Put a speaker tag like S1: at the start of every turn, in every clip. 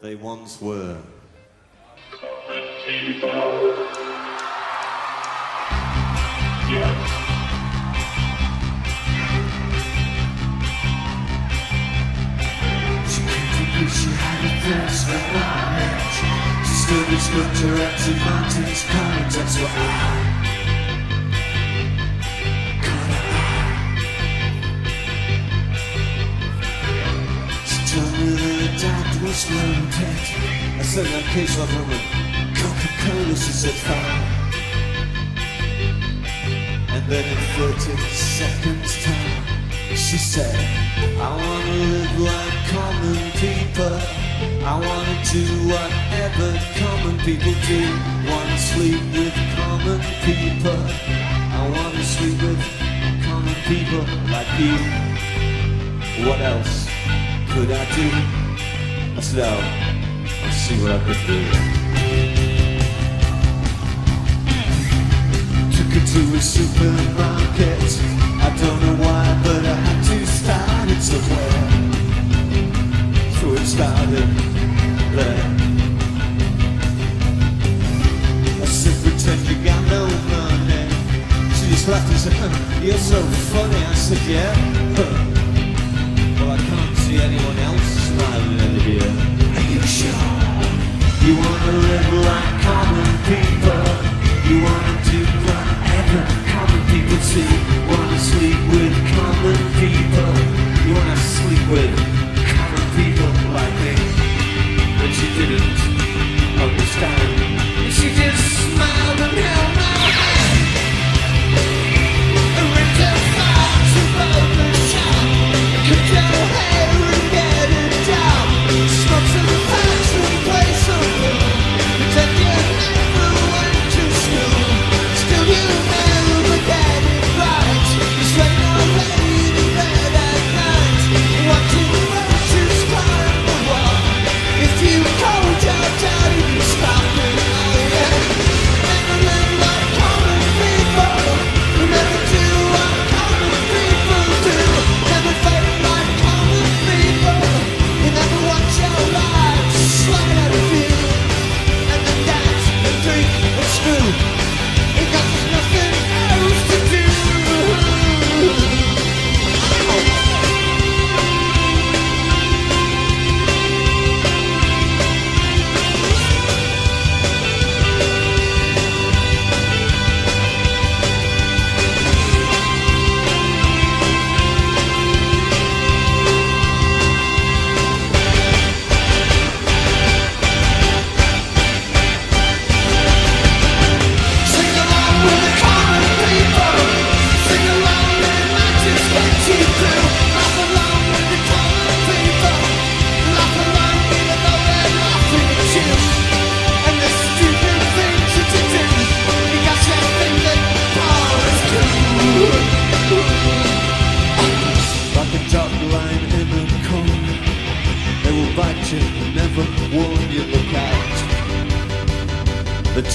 S1: they once were.
S2: She had a thirst for knowledge She stood and her direct in mountains College, that's what I tell me whistling cat.
S1: I said that case of her
S2: Coca-Cola, she said fine.
S1: And then in 30
S2: seconds time, she said,
S1: I wanna live like common people. I wanna do whatever common people do. Wanna sleep with common people. I wanna sleep with common people like you. What else could I do? So, uh, let's see what I could do.
S2: Took her to a supermarket. I don't know why, but.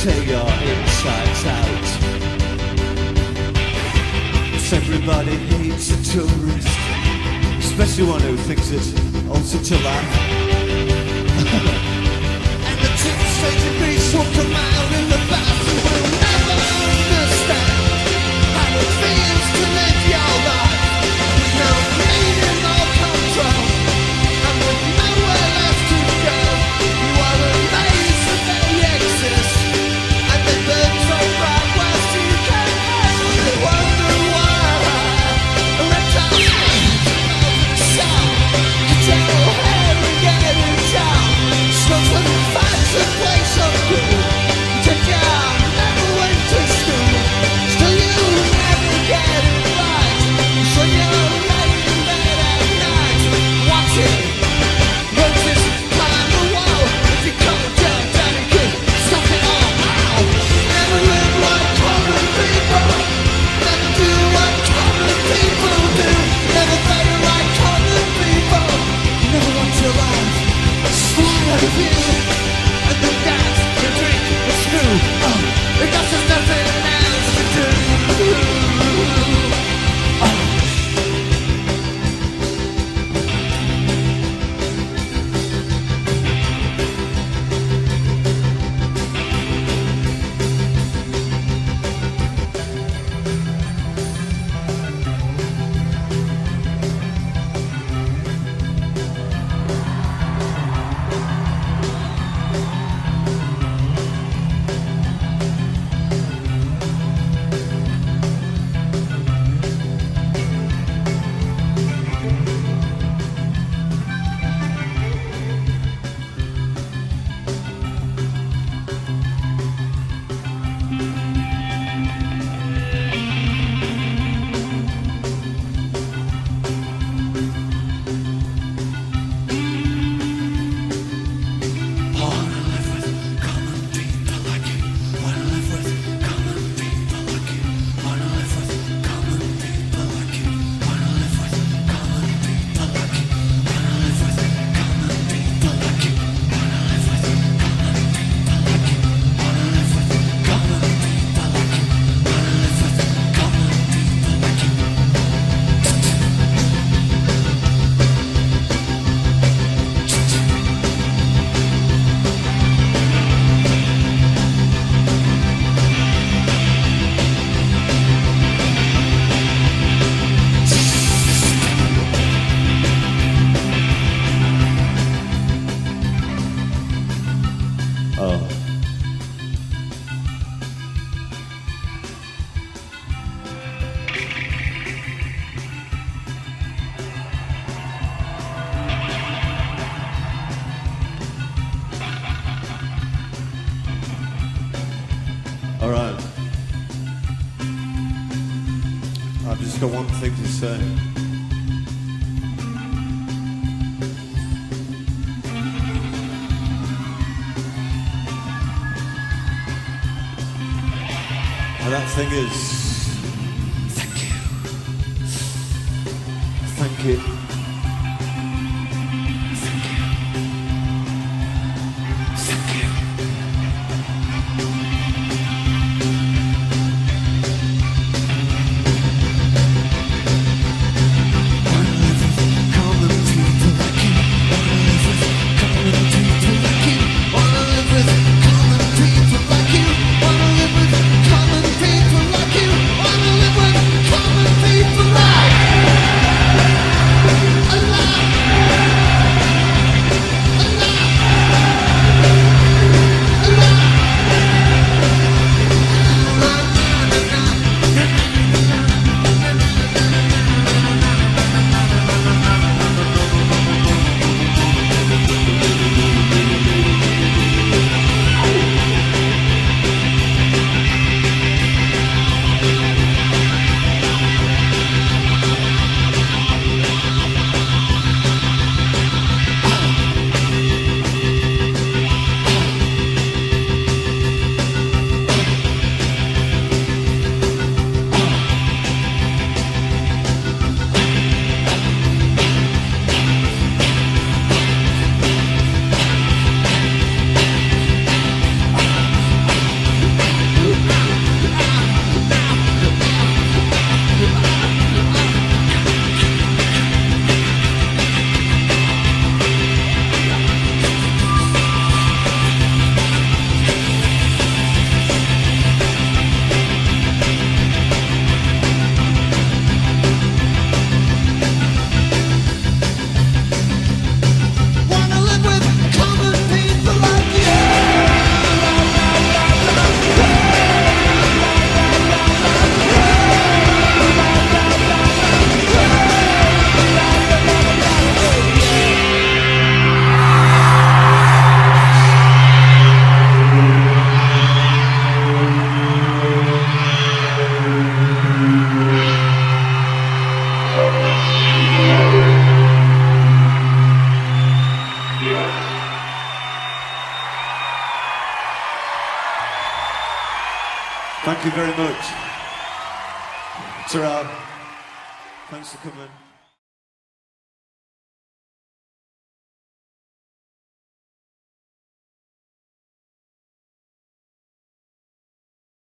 S1: tear your insides out. Cause everybody needs a tourist, especially one who thinks it's all such a laugh.
S2: and the tips say to be so come out in the place did you
S1: say? And that thing is, thank you, thank you. Thank you very much. ta Thanks for coming.